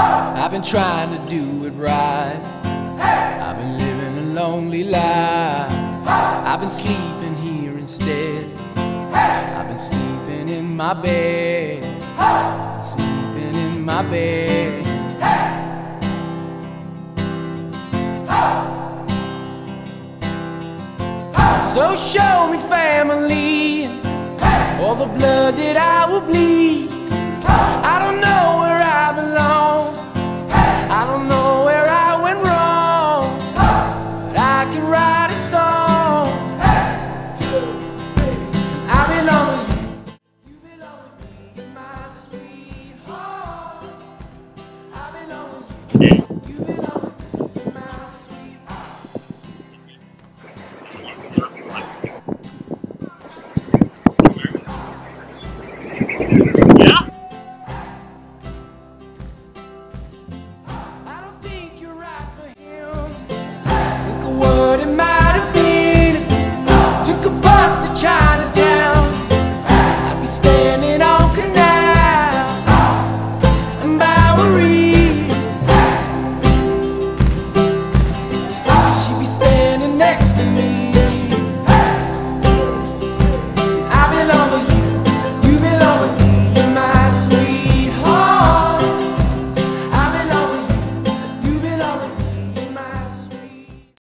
I've been trying to do it right. I've been living a lonely life. I've been sleeping here instead. I've been sleeping in my bed. Sleeping in my bed. So show me family, all the blood that I will bleed. Hey. I belong with you. You belong with me, my sweetheart. I belong with you. You belong with me, my sweetheart.